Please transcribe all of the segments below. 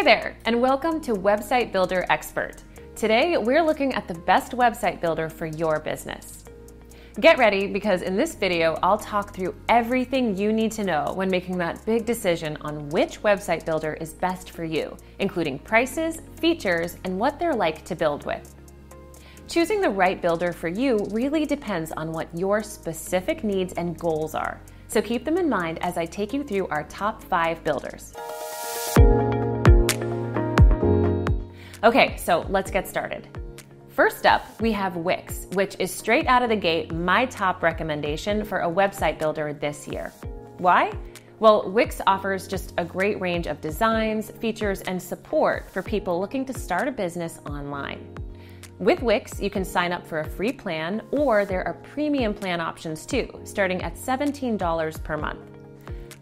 Hey there, and welcome to Website Builder Expert. Today, we're looking at the best website builder for your business. Get ready because in this video, I'll talk through everything you need to know when making that big decision on which website builder is best for you, including prices, features, and what they're like to build with. Choosing the right builder for you really depends on what your specific needs and goals are. So keep them in mind as I take you through our top five builders. Okay, so let's get started. First up, we have Wix, which is straight out of the gate my top recommendation for a website builder this year. Why? Well, Wix offers just a great range of designs, features, and support for people looking to start a business online. With Wix, you can sign up for a free plan, or there are premium plan options too, starting at $17 per month.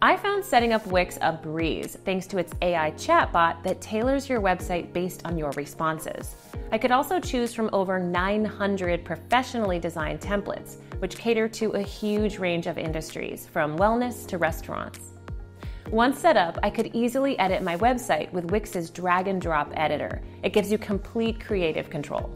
I found setting up Wix a breeze thanks to its AI chatbot that tailors your website based on your responses. I could also choose from over 900 professionally designed templates, which cater to a huge range of industries, from wellness to restaurants. Once set up, I could easily edit my website with Wix's drag and drop editor. It gives you complete creative control.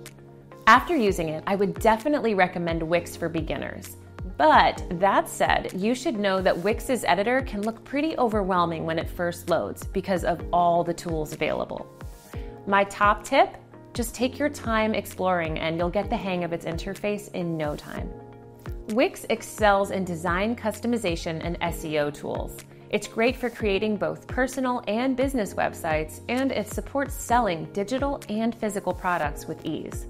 After using it, I would definitely recommend Wix for beginners. But that said, you should know that Wix's editor can look pretty overwhelming when it first loads because of all the tools available. My top tip just take your time exploring and you'll get the hang of its interface in no time. Wix excels in design customization and SEO tools. It's great for creating both personal and business websites, and it supports selling digital and physical products with ease.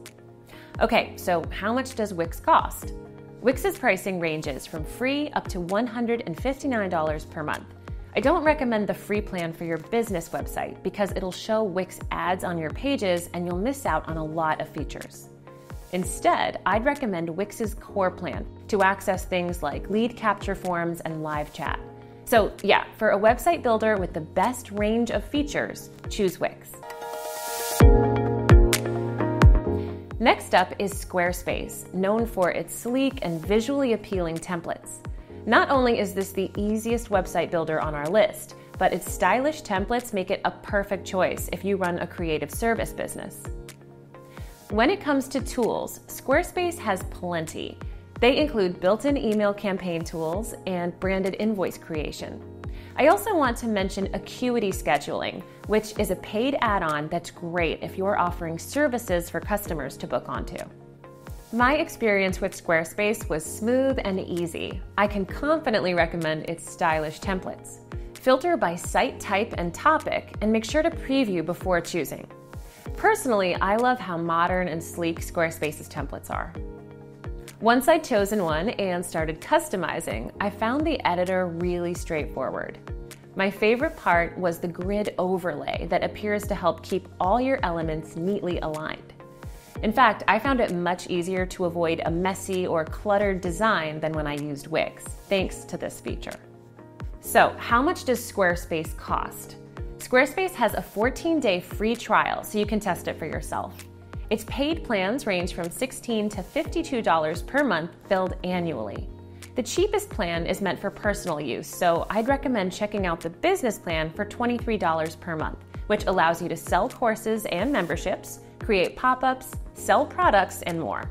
Okay, so how much does Wix cost? Wix's pricing ranges from free up to $159 per month. I don't recommend the free plan for your business website because it'll show Wix ads on your pages and you'll miss out on a lot of features. Instead, I'd recommend Wix's core plan to access things like lead capture forms and live chat. So, yeah, for a website builder with the best range of features, choose Wix. Next up is Squarespace, known for its sleek and visually appealing templates. Not only is this the easiest website builder on our list, but its stylish templates make it a perfect choice if you run a creative service business. When it comes to tools, Squarespace has plenty. They include built in email campaign tools and branded invoice creation. I also want to mention Acuity Scheduling, which is a paid add on that's great if you're offering services for customers to book onto. My experience with Squarespace was smooth and easy. I can confidently recommend its stylish templates. Filter by site type and topic, and make sure to preview before choosing. Personally, I love how modern and sleek Squarespace's templates are. Once I'd chosen one and started customizing, I found the editor really straightforward. My favorite part was the grid overlay that appears to help keep all your elements neatly aligned. In fact, I found it much easier to avoid a messy or cluttered design than when I used Wix, thanks to this feature. So, how much does Squarespace cost? Squarespace has a 14 day free trial so you can test it for yourself. Its paid plans range from 16 to $52 per month billed annually. The cheapest plan is meant for personal use, so I'd recommend checking out the business plan for $23 per month, which allows you to sell courses and memberships, create pop ups, sell products, and more.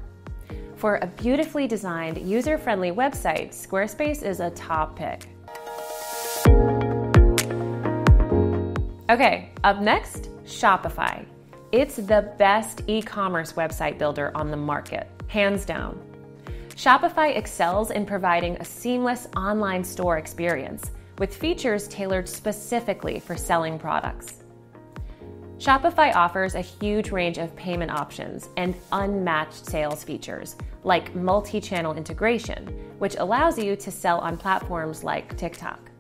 For a beautifully designed, user friendly website, Squarespace is a top pick. Okay, up next, Shopify. It's the best e commerce website builder on the market, hands down. Shopify excels in providing a seamless online store experience with features tailored specifically for selling products. Shopify offers a huge range of payment options and unmatched sales features, like multi channel integration, which allows you to sell on platforms like TikTok.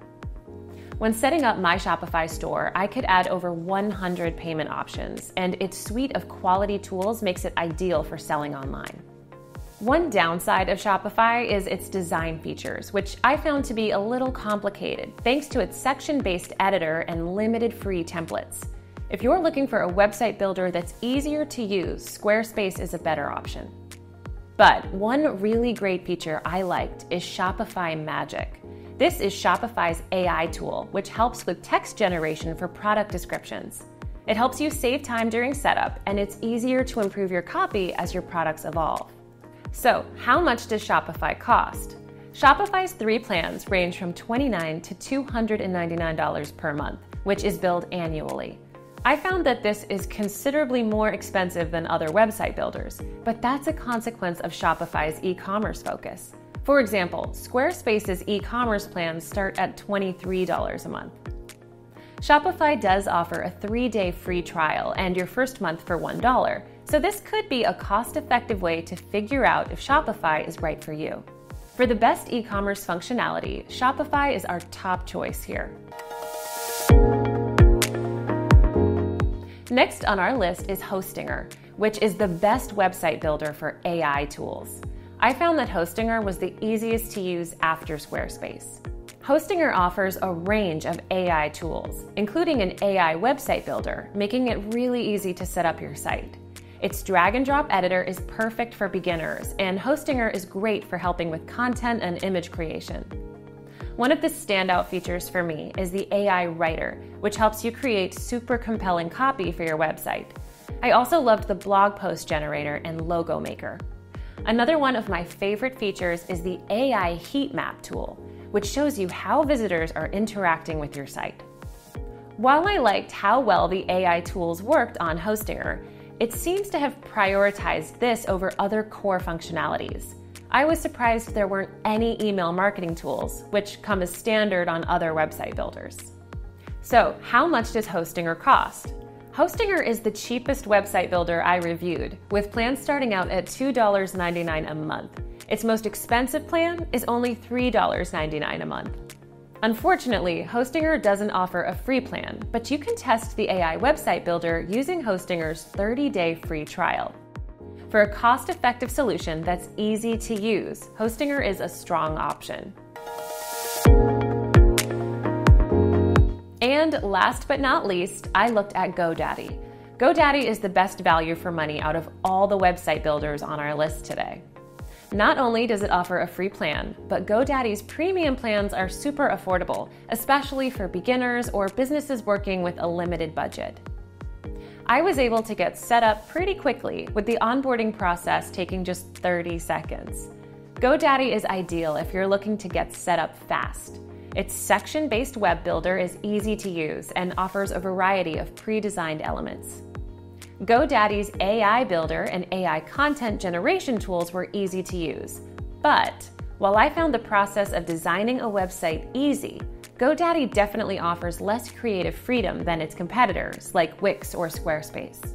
When setting up my Shopify store, I could add over 100 payment options, and its suite of quality tools makes it ideal for selling online. One downside of Shopify is its design features, which I found to be a little complicated thanks to its section based editor and limited free templates. If you're looking for a website builder that's easier to use, Squarespace is a better option. But one really great feature I liked is Shopify Magic. This is Shopify's AI tool, which helps with text generation for product descriptions. It helps you save time during setup, and it's easier to improve your copy as your products evolve. So, how much does Shopify cost? Shopify's three plans range from 29 to $299 per month, which is billed annually. I found that this is considerably more expensive than other website builders, but that's a consequence of Shopify's e commerce focus. For example, Squarespace's e commerce plans start at $23 a month. Shopify does offer a three day free trial and your first month for $1, so this could be a cost effective way to figure out if Shopify is right for you. For the best e commerce functionality, Shopify is our top choice here. Next on our list is Hostinger, which is the best website builder for AI tools. I found that Hostinger was the easiest to use after Squarespace. Hostinger offers a range of AI tools, including an AI website builder, making it really easy to set up your site. Its drag and drop editor is perfect for beginners, and Hostinger is great for helping with content and image creation. One of the standout features for me is the AI Writer, which helps you create super compelling copy for your website. I also loved the blog post generator and logo maker. Another one of my favorite features is the AI Heat Map tool which shows you how visitors are interacting with your site. While I liked how well the AI tools worked on Hostinger, it seems to have prioritized this over other core functionalities. I was surprised there weren't any email marketing tools, which come as standard on other website builders. So, how much does Hostinger cost? Hostinger is the cheapest website builder I reviewed, with plans starting out at $2.99 a month. Its most expensive plan is only $3.99 a month. Unfortunately, Hostinger doesn't offer a free plan, but you can test the AI website builder using Hostinger's 30 day free trial. For a cost effective solution that's easy to use, Hostinger is a strong option. And last but not least, I looked at GoDaddy. GoDaddy is the best value for money out of all the website builders on our list today. Not only does it offer a free plan, but GoDaddy's premium plans are super affordable, especially for beginners or businesses working with a limited budget. I was able to get set up pretty quickly, with the onboarding process taking just 30 seconds. GoDaddy is ideal if you're looking to get set up fast. Its section based web builder is easy to use and offers a variety of pre designed elements. GoDaddy's AI Builder and AI content generation tools were easy to use. But while I found the process of designing a website easy, GoDaddy definitely offers less creative freedom than its competitors like Wix or Squarespace.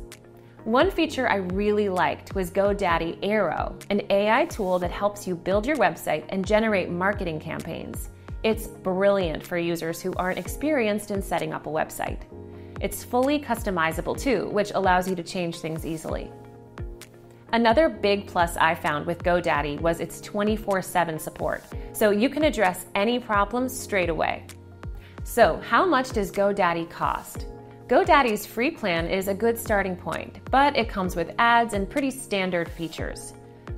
One feature I really liked was GoDaddy Airo, an AI tool that helps you build your website and generate marketing campaigns. It's brilliant for users who aren't experienced in setting up a website. It's fully customizable too, which allows you to change things easily. Another big plus I found with GoDaddy was its 24 7 support, so you can address any problems straight away. So, how much does GoDaddy cost? GoDaddy's free plan is a good starting point, but it comes with ads and pretty standard features.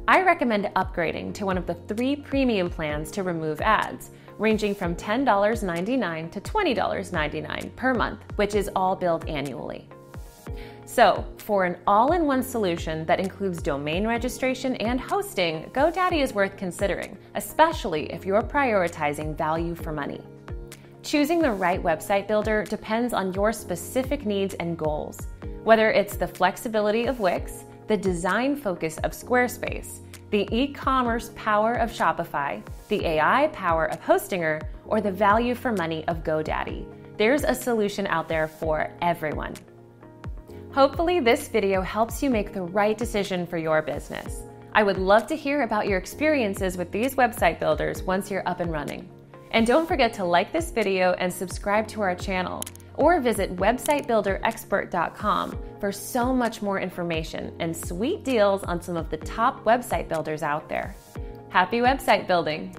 I recommend upgrading to one of the three premium plans to remove ads, ranging from $10.99 to $20.99 per month, which is all billed annually. So, for an all in one solution that includes domain registration and hosting, GoDaddy is worth considering, especially if you're prioritizing value for money. Choosing the right website builder depends on your specific needs and goals. Whether it's the flexibility of Wix, the design focus of Squarespace, the e commerce power of Shopify, the AI power of Hostinger, or the value for money of GoDaddy. There's a solution out there for everyone. Hopefully, this video helps you make the right decision for your business. I would love to hear about your experiences with these website builders once you're up and running. And don't forget to like this video and subscribe to our channel or visit websitebuilderexpert.com for so much more information and sweet deals on some of the top website builders out there. Happy website building!